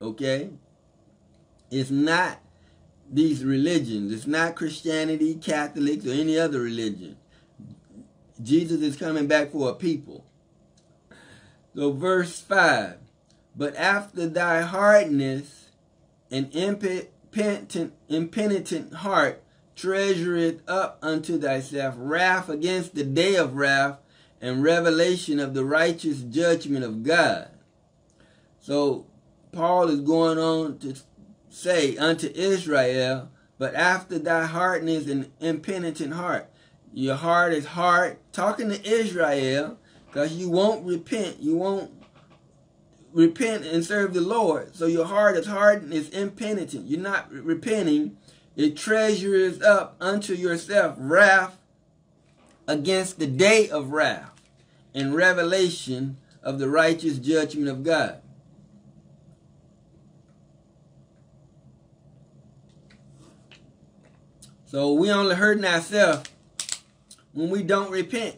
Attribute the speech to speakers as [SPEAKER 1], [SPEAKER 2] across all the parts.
[SPEAKER 1] Okay? It's not these religions. It's not Christianity, Catholics, or any other religion. Jesus is coming back for a people. So, verse 5 But after thy hardness and impenitent, impenitent heart treasureth up unto thyself wrath against the day of wrath and revelation of the righteous judgment of God. So, Paul is going on to say unto Israel, but after thy hardness and impenitent heart, your heart is hard, talking to Israel, because you won't repent, you won't repent and serve the Lord. So your heart is hard and is impenitent. You're not repenting. It treasures up unto yourself wrath against the day of wrath and revelation of the righteous judgment of God. So we only hurting ourselves when we don't repent.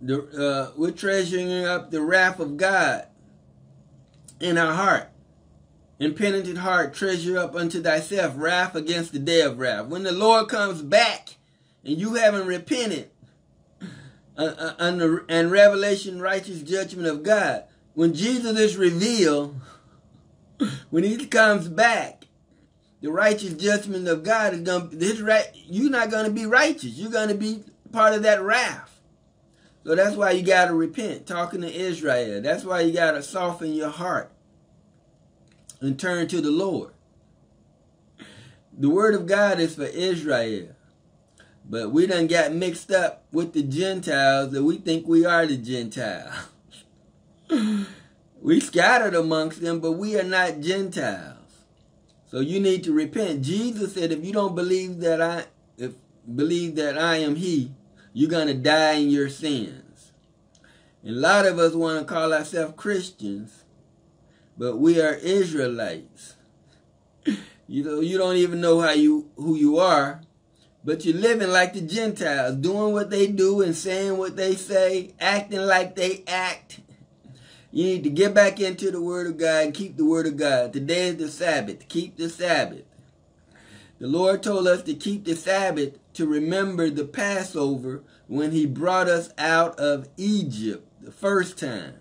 [SPEAKER 1] The, uh, we're treasuring up the wrath of God in our heart. Impenitent heart, treasure up unto thyself wrath against the day of wrath. When the Lord comes back and you haven't repented, uh, uh, and revelation, righteous judgment of God, when Jesus is revealed, when he comes back, the righteous judgment of God is going to, right, you're not going to be righteous. You're going to be part of that wrath. So that's why you got to repent, talking to Israel. That's why you got to soften your heart and turn to the Lord. The word of God is for Israel. But we done got mixed up with the Gentiles that we think we are the Gentiles. we scattered amongst them, but we are not Gentiles. So you need to repent. Jesus said, if you don't believe that I, if believe that I am He, you're gonna die in your sins. And a lot of us want to call ourselves Christians, but we are Israelites. you know, you don't even know how you who you are, but you're living like the Gentiles, doing what they do and saying what they say, acting like they act. You need to get back into the Word of God and keep the Word of God. Today is the Sabbath. Keep the Sabbath. The Lord told us to keep the Sabbath to remember the Passover when He brought us out of Egypt the first time.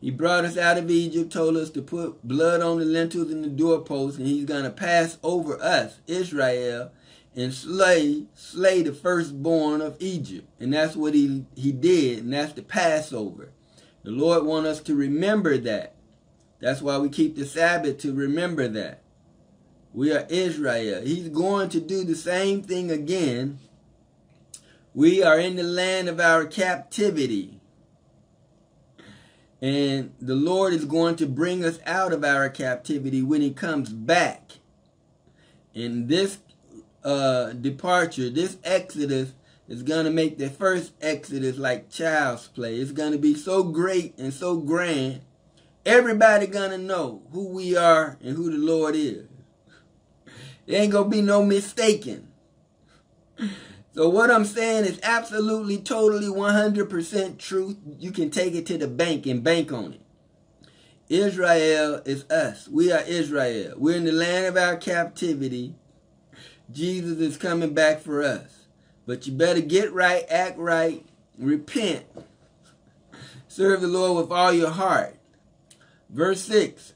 [SPEAKER 1] He brought us out of Egypt, told us to put blood on the lintels and the doorposts, and He's going to pass over us, Israel, and slay slay the firstborn of Egypt. And that's what He, he did, and that's the Passover. The Lord wants us to remember that. That's why we keep the Sabbath to remember that. We are Israel. He's going to do the same thing again. We are in the land of our captivity. And the Lord is going to bring us out of our captivity when he comes back. And this uh, departure, this exodus, is going to make the first Exodus like child's play. It's going to be so great and so grand. Everybody going to know who we are and who the Lord is. There ain't going to be no mistaking. So what I'm saying is absolutely, totally, 100% truth. You can take it to the bank and bank on it. Israel is us. We are Israel. We're in the land of our captivity. Jesus is coming back for us. But you better get right, act right, repent. Serve the Lord with all your heart. Verse 6